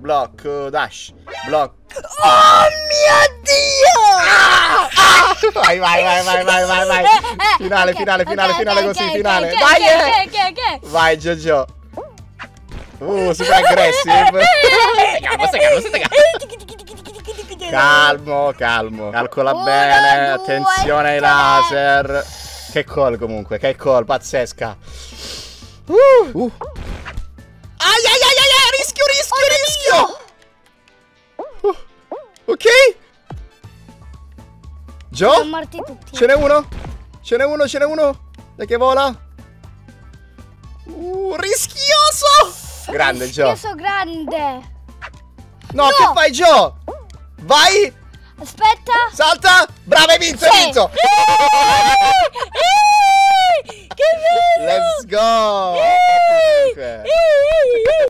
Blocco, dash. Blocco. Oh mio Dio! Vai, vai, vai, vai, vai, vai, vai. Finale, Ok, finale, ok, finale, ok, finale ok, così, finale. ok, eh. Vai, Jojo. Uh, super aggressive. Calmo, stai calmo, stai calmo. Calmo, calmo. Calcola Uno, bene. due, Attenzione ai laser. Che call comunque, che call, pazzesca. Uh. uh. Ok. Gio? Ce n'è uno? Ce n'è uno, ce n'è uno? Dai che vola? Uh, rischioso! Grande Io Gio. sono grande. No, che fai Gio? Vai! Aspetta. Salta! Brava, hai vinto, hai vinto! Che bello! Let's go! Eh. Comunque. Eh.